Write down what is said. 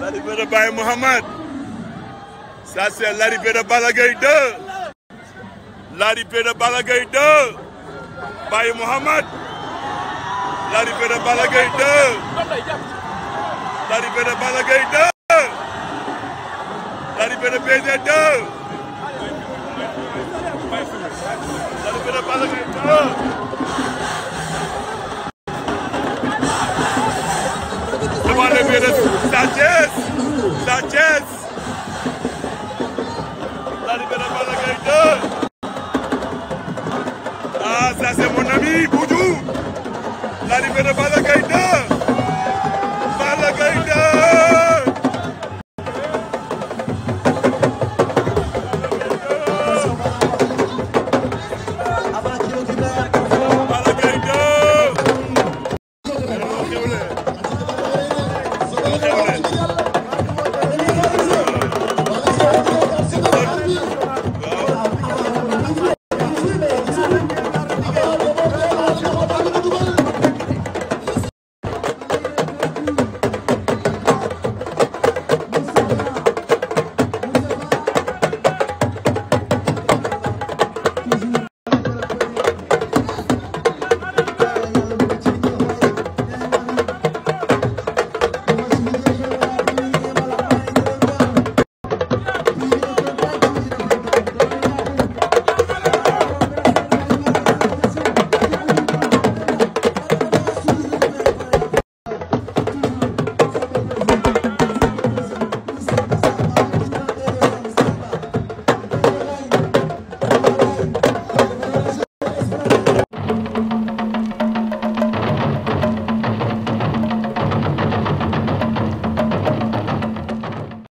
L'arrivée de Baye Mohamed. Ça, c'est l'arrivée de Balagay 2. L'arrivée de Balagay 2. Baye Mohamed. L'arrivée de Sanchez Sanchez la libéré Balla Gaye 2 ah ça c'est mon ami Boudou. La libéré Balla on it.